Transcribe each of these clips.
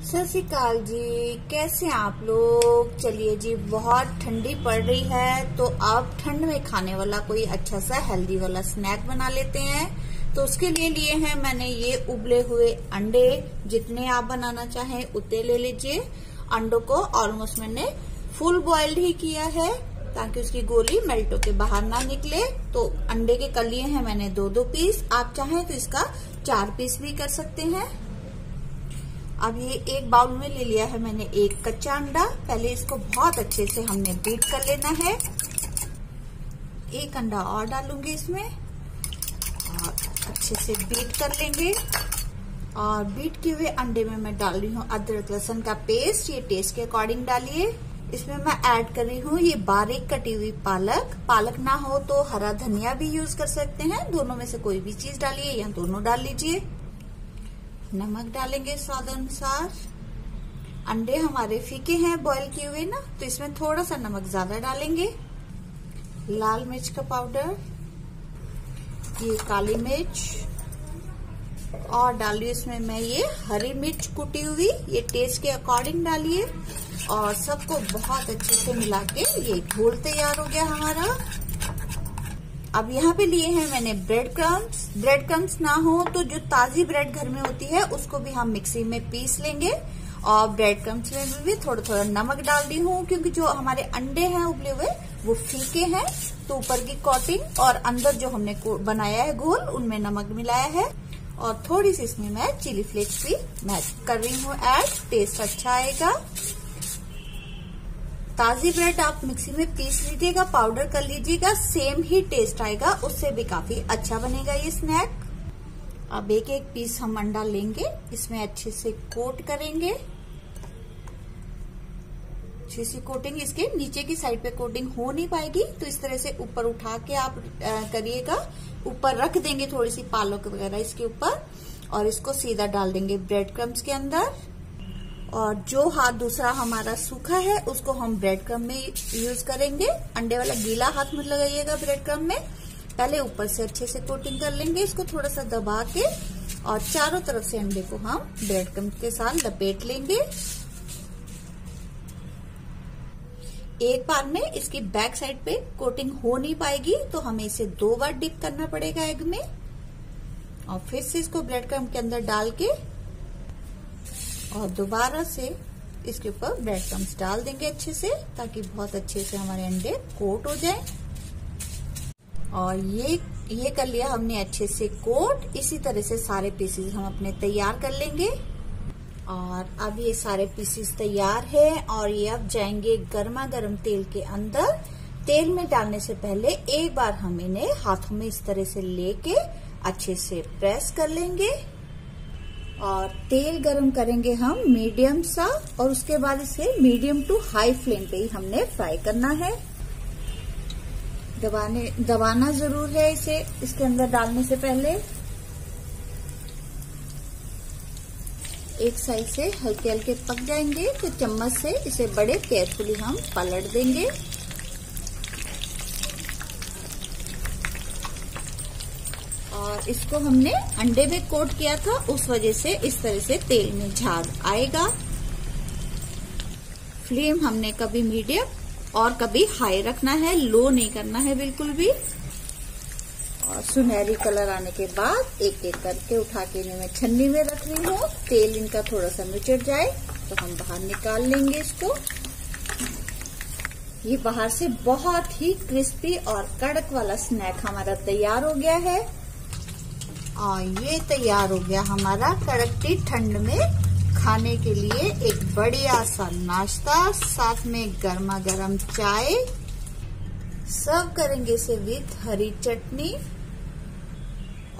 सत श्रीकाल जी, कैसे आप लोग? चलिए जी, बहुत ठंडी पड़ रही है तो आप ठंड में खाने वाला कोई अच्छा सा हेल्दी वाला स्नैक बना लेते हैं। तो उसके लिए लिए हैं मैंने ये उबले हुए अंडे, जितने आप बनाना चाहें उतने ले लीजिए। अंडों को ऑलमोस्ट मैंने फुल बॉइल्ड ही किया है, ताकि उसकी गोली मेल्टो के बाहर ना निकले। तो अंडे के कर लिए हैं मैंने दो दो पीस आप चाहें तो इसका चार पीस भी कर सकते हैं। अब ये एक बाउल में ले लिया है मैंने एक कच्चा अंडा। पहले इसको बहुत अच्छे से हमने बीट कर लेना है। एक अंडा और डालूँगी इसमें। और अच्छे से बीट कर लेंगे। और बीट किए हुए अंडे में मैं डाल रही हूँ अदरक लहसन का पेस्ट। ये टेस्ट के अकॉर्डिंग डालिए। इसमें मैं ऐड कर रही हूँ ये बारीक कटी हुई पालक। पालक ना हो तो हरा धनिया भी यूज़ कर सकते हैं। दोनों में से कोई भी चीज़ डालिए या दोनों डाल लीजिए। नमक डालेंगे स्वाद अनुसार। अंडे हमारे फीके हैं बॉईल किए हुए ना तो इसमें थोड़ा सा नमक ज़्यादा डालेंगे। लाल मिर्च का पाउडर ये काली मिर्च, और डालिए इसमें मैं ये हरी मिर्च कुटी हुई, ये टेस्ट के अकॉर्डिंग डालिए, और सबको बहुत अच्छे से मिला के ये घोल तैयार हो गया हमारा। अब यहाँ पे लिए हैं मैंने ब्रेड क्रम्स ब्रेड क्रम्स ना हो तो जो ताजी ब्रेड घर में होती है, उसको भी हम मिक्सी में पीस लेंगे। और ब्रेड क्रम्स में भी भी थोड़ा थोड़ा नमक डाल दी हूँ, क्योंकि जो हमारे अंडे हैं उबले हुए, वो फीके हैं। तो ऊपर की कोटिंग और अंदर जो हमने बनाया है घोल, उनमें नमक मिलाया है। और थोड़ी सी इसमें मैं चिली फ्लेक्स भी मैच कर रही हूँ ऐड टेस्ट अच्छा आएगा। ताजी ब्रेड आप मिक्सी में पीस लीजिएगा पाउडर कर लीजिएगा सेम ही टेस्ट आएगा, उससे भी काफ़ी अच्छा बनेगा ये स्नैक अब एक एक पीस हम अंडा लेंगे, इसमें अच्छे से कोट करेंगे. अच्छी सी कोटिंग इसके नीचे की साइड पे कोटिंग हो नहीं पाएगी तो इस तरह से ऊपर उठा के आप करिएगा. ऊपर रख देंगे थोड़ी सी पालक वगैरह इसके ऊपर, और इसको सीधा डाल देंगे ब्रेड क्रम्स के अंदर. और जो हाथ दूसरा हमारा सूखा है, उसको हम ब्रेड क्रम में यूज़ करेंगे। अंडे वाला गीला हाथ मत लगाइएगा ब्रेड क्रम में। पहले ऊपर से अच्छे से कोटिंग कर लेंगे, इसको थोड़ा सा दबा के और चारों तरफ़ से अंडे को हम ब्रेड क्रम के साथ लपेट लेंगे। एक बार में इसकी बैक साइड पे कोटिंग हो नहीं पाएगी तो हमें इसे दो बार डिप करना पड़ेगा एग में। और फिर से इसको ब्रेड क्रम के अंदर डाल के और दोबारा से इसके ऊपर ब्रेड क्रम्स डाल देंगे अच्छे से, ताकि बहुत अच्छे से हमारे अंडे कोट हो जाए। और ये ये कर लिया हमने अच्छे से कोट इसी तरह से सारे पीसेस हम अपने तैयार कर लेंगे। और अब ये सारे पीसेस तैयार है और ये अब जाएँगे गर्मा गर्म तेल के अंदर। तेल में डालने से पहले एक बार हम इन्हें हाथों में इस तरह से लेके अच्छे से प्रेस कर लेंगे। और तेल गरम करेंगे हम मीडियम सा और उसके बाद इसे मीडियम टू हाई फ्लेम पे ही हमने फ्राई करना है। दबाने, दबाना ज़रूर है इसे, इसके अंदर डालने से पहले। एक साइड से हल्के हल्के पक जाएँगे तो चम्मच से इसे बड़े केयरफुली हम पलट देंगे। और इसको हमने अंडे में कोट किया था, उस वजह से इस तरह से तेल में झाग आएगा। फ्लेम हमने कभी मीडियम और कभी हाई रखना है, लो नहीं करना है बिल्कुल भी। और सुनहरी कलर आने के बाद एक एक करके उठा के इन्हें मैं छन्नी में रख रही हूँ। तेल इनका थोड़ा सा मिचट जाए तो हम बाहर निकाल लेंगे इसको। ये बाहर से बहुत ही क्रिस्पी और कड़क वाला स्नैक हमारा तैयार हो गया है। और ये तैयार हो गया हमारा कड़कती ठंड में खाने के लिए एक बढ़िया सा नाश्ता, साथ में गर्मा गर्म चाय। सर्व करेंगे इसे विथ हरी चटनी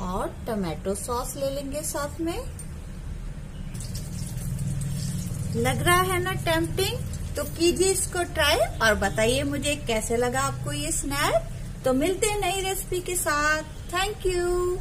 और टमाटो सॉस ले लेंगे साथ में। लग रहा है ना टेम्पटिंग तो कीजिए इसको ट्राई और बताइए मुझे कैसे लगा आपको ये स्नैक तो मिलते हैं नई रेसिपी के साथ। Thank you